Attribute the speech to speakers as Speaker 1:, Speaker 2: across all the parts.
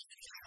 Speaker 1: Thank you.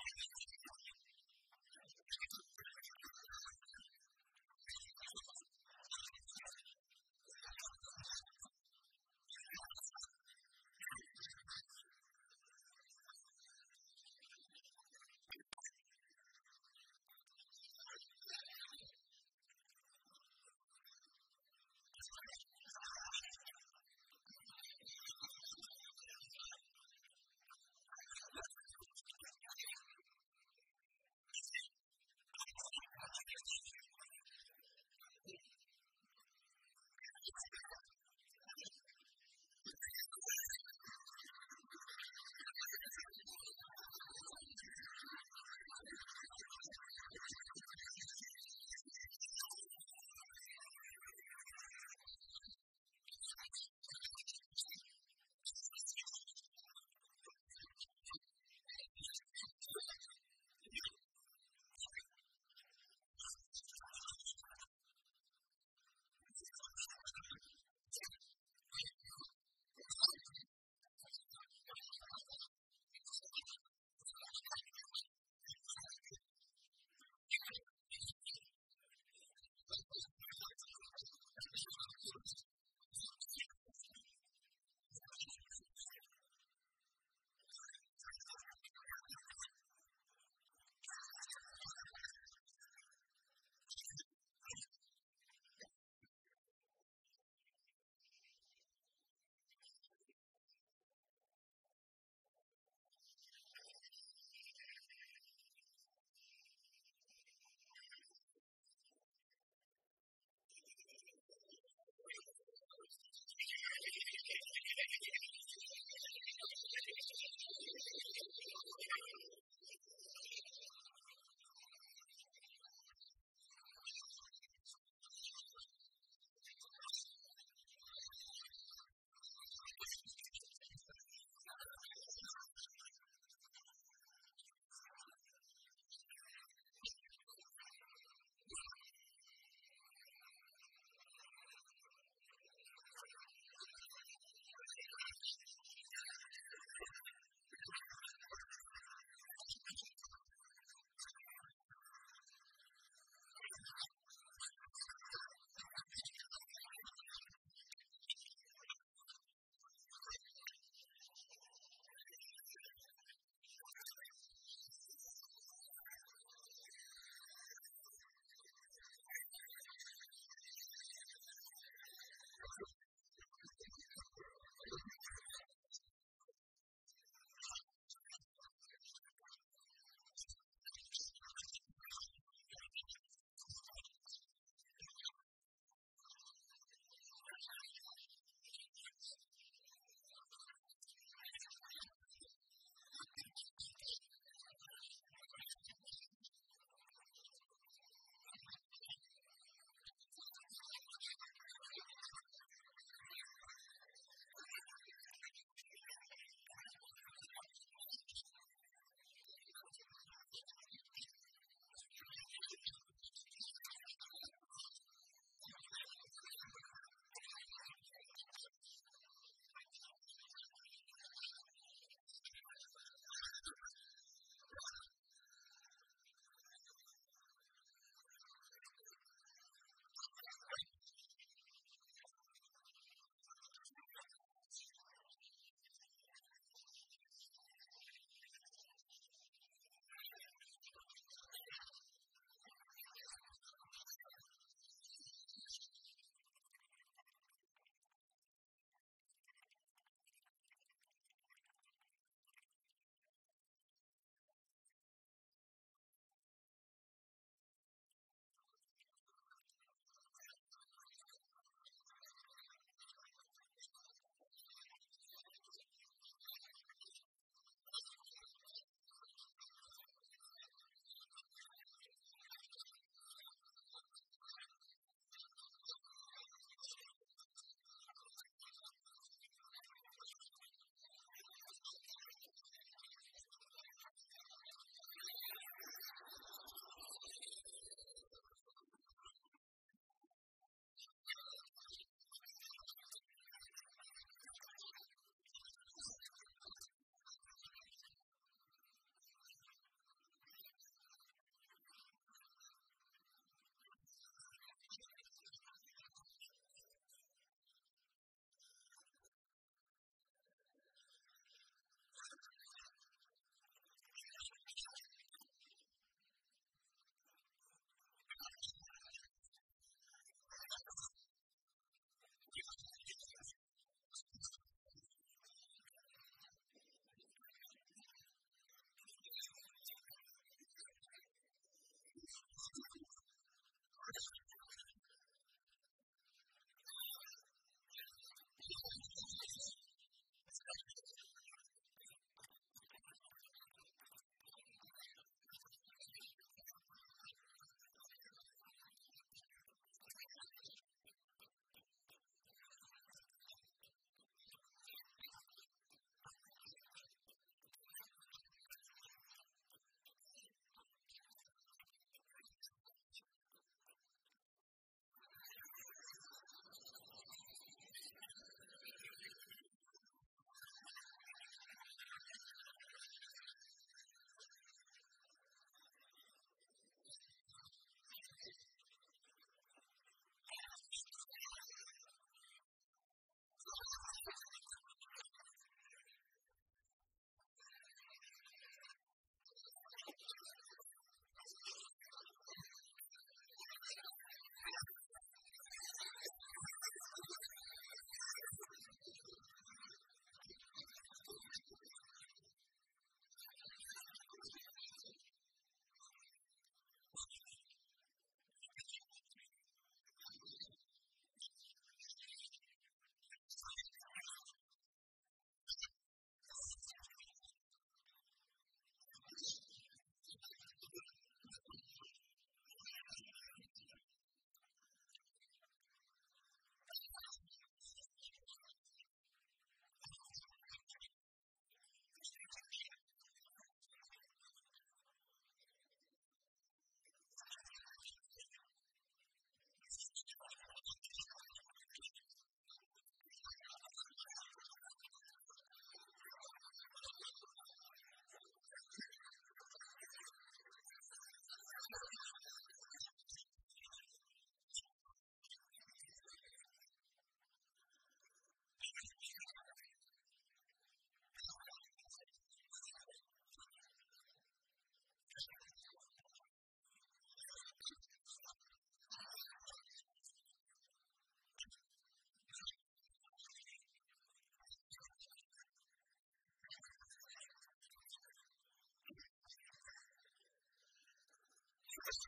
Speaker 1: Christ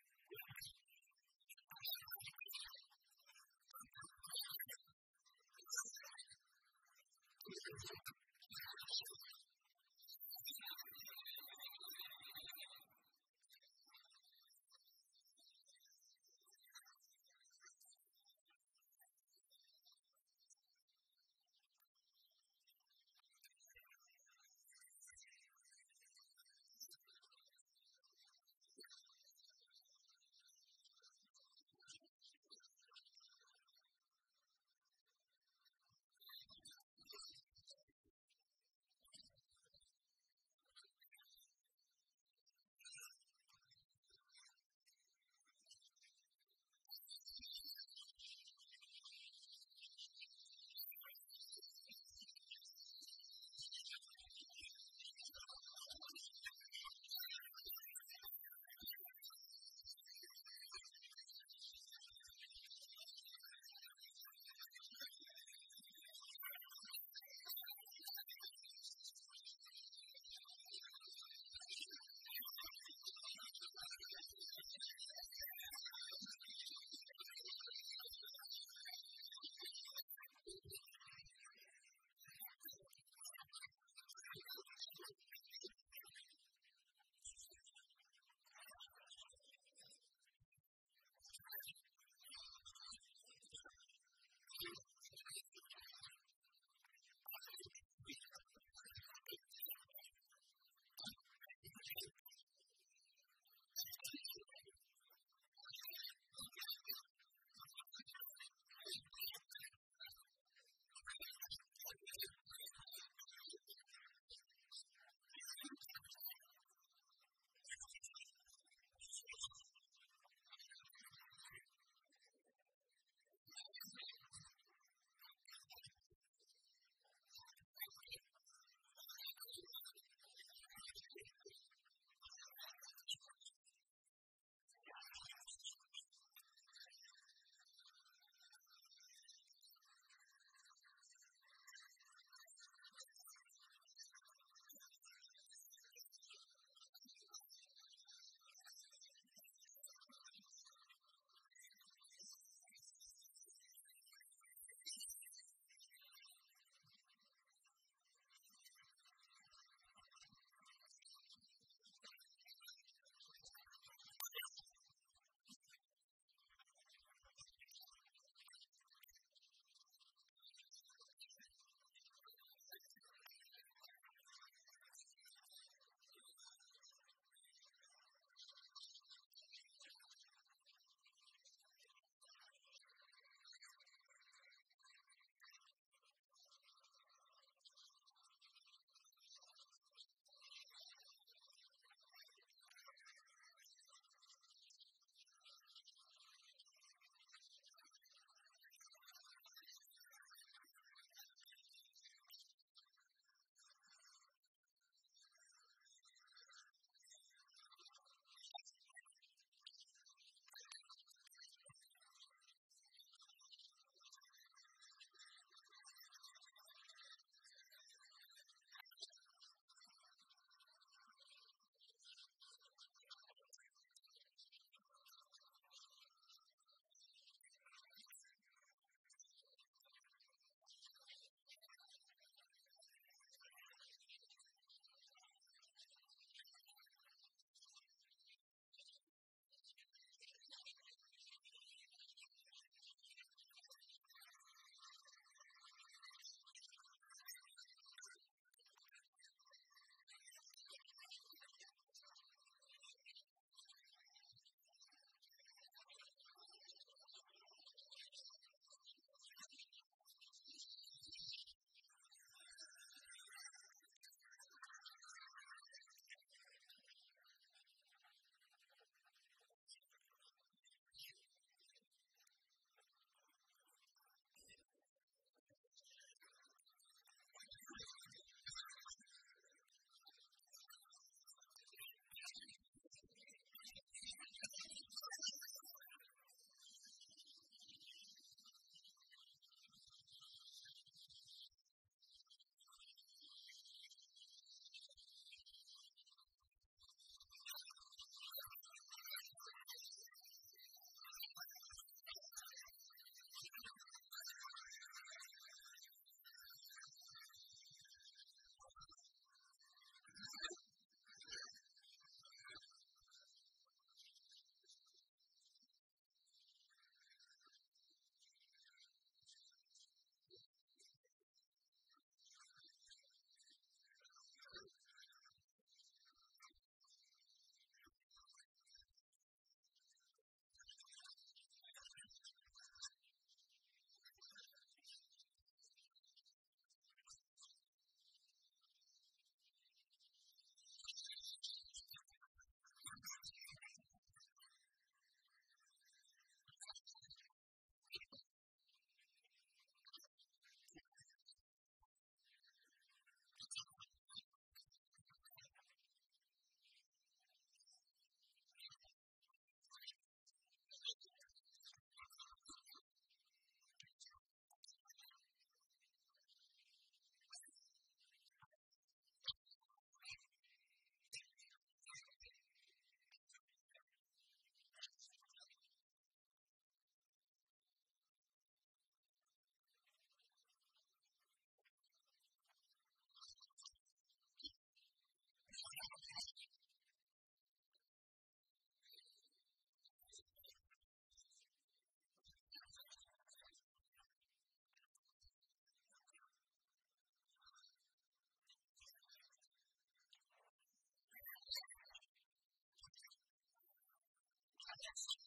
Speaker 1: Thank you.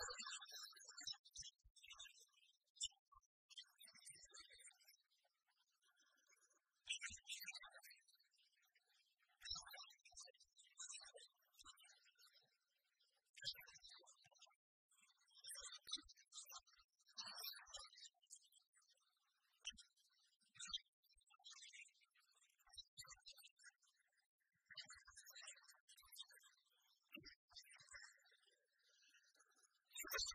Speaker 1: Thank you. Jesus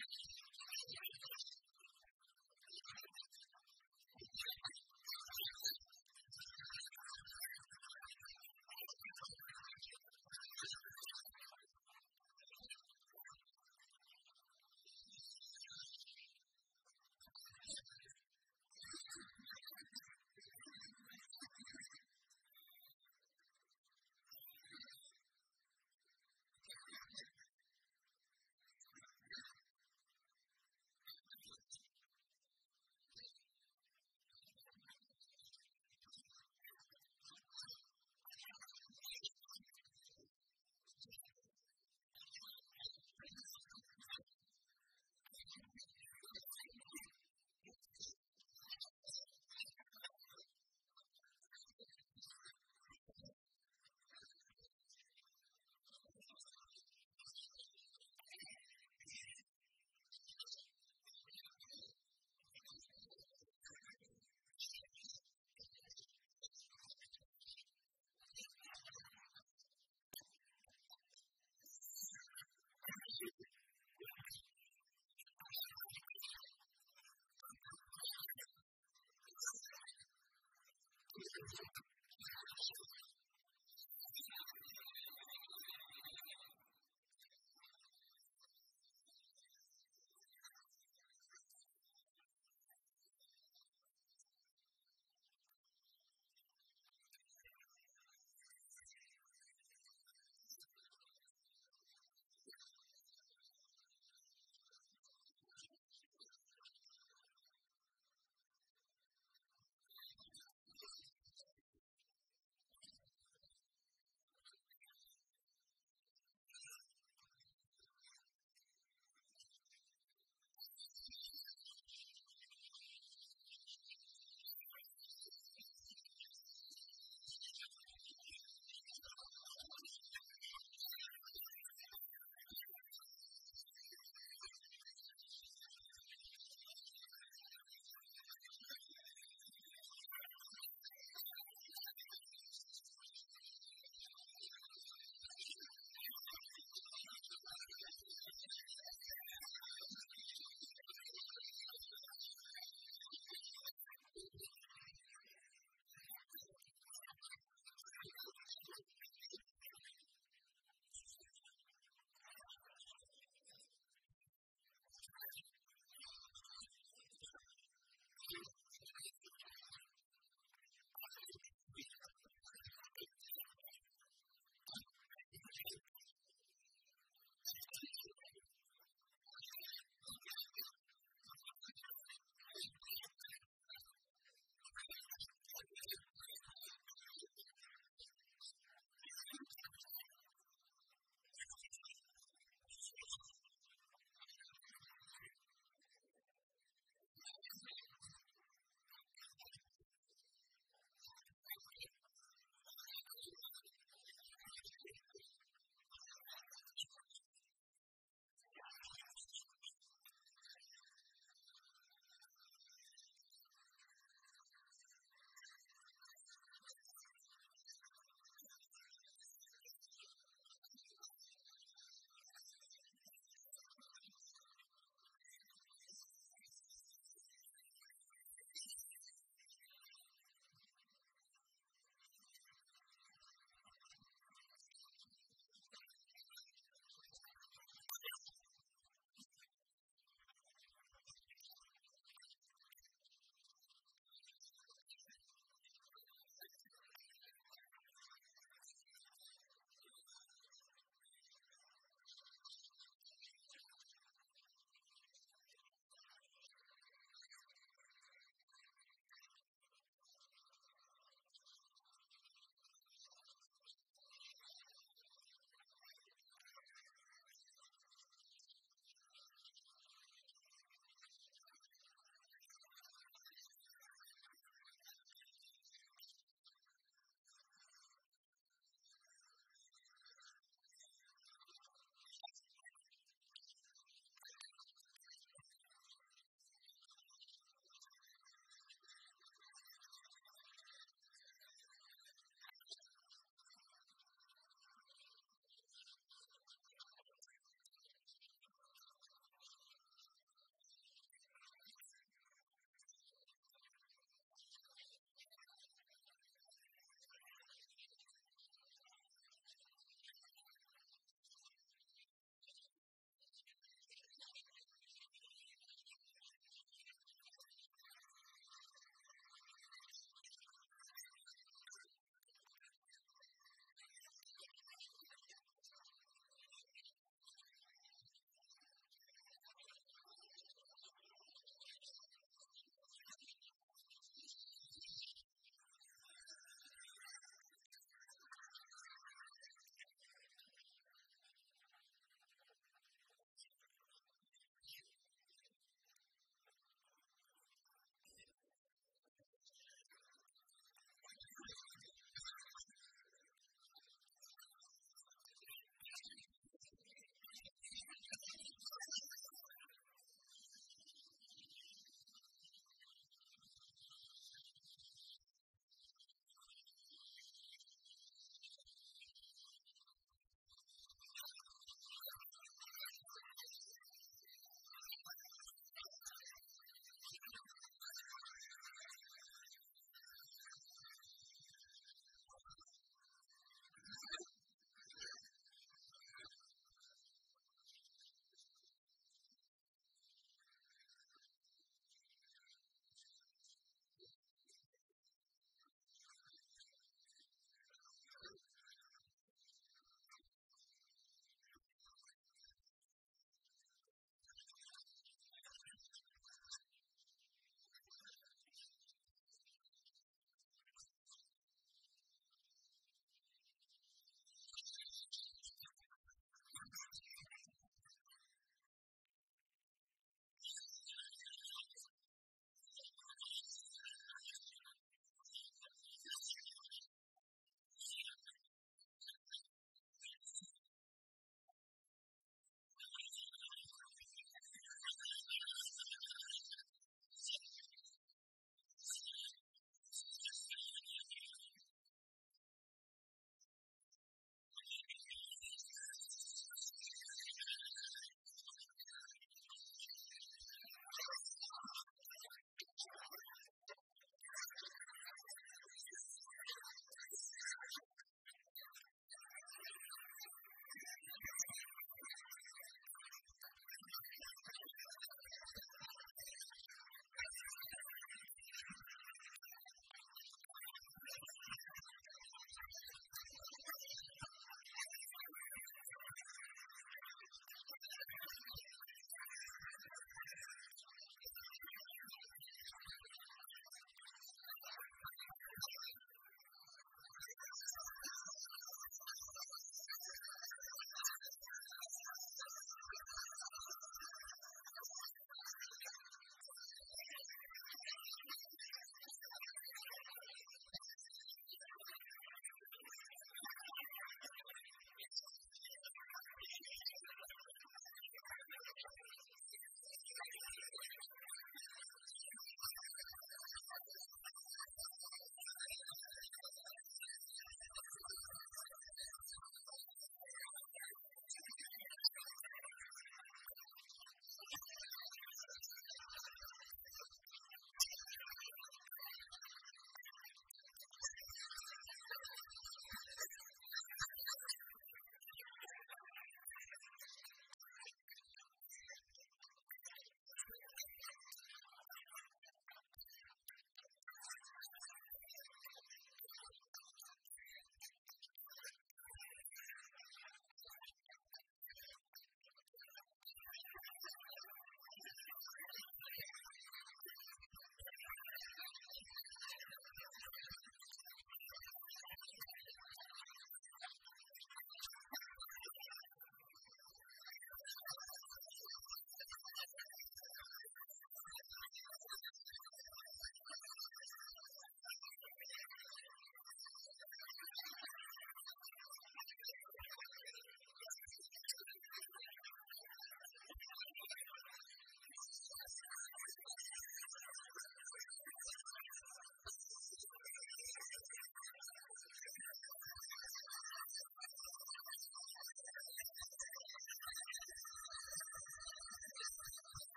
Speaker 1: Thank you. Thank you.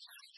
Speaker 1: Thank you.